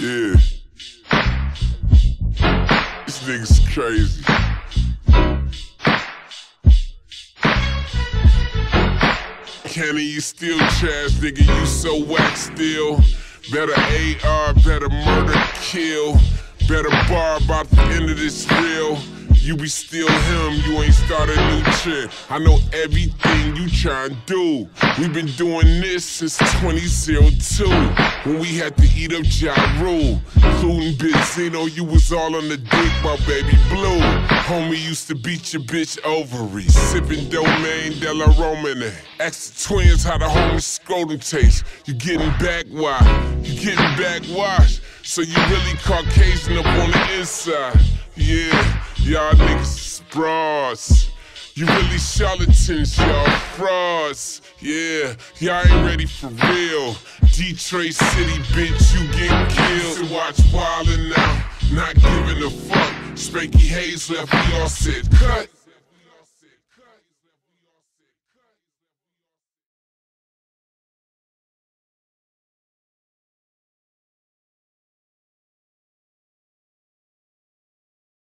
Yeah. This nigga's crazy. Kenny, you still trash, nigga. You so whack still. Better AR, better murder, kill. Better bar about the end of this reel. You be still him, you ain't started a new trend. I know everything you try and do. We've been doing this since 2002. When we had to eat up Ja Rule. Including Benzino, you was all on the dick, my baby blue. Homie used to beat your bitch ovaries. Sippin' Domaine de la Romanée. Ask the twins how the homie scrotum tastes. You getting back why? You getting back washed. So you really Caucasian up on the inside. Yeah. Y'all niggas bras. You really charlatans, y'all frauds. Yeah, y'all ain't ready for real. Detroit City, bitch, you get killed. So watch wildin' out, not giving a fuck. Spanky Hayes left, we all said cut.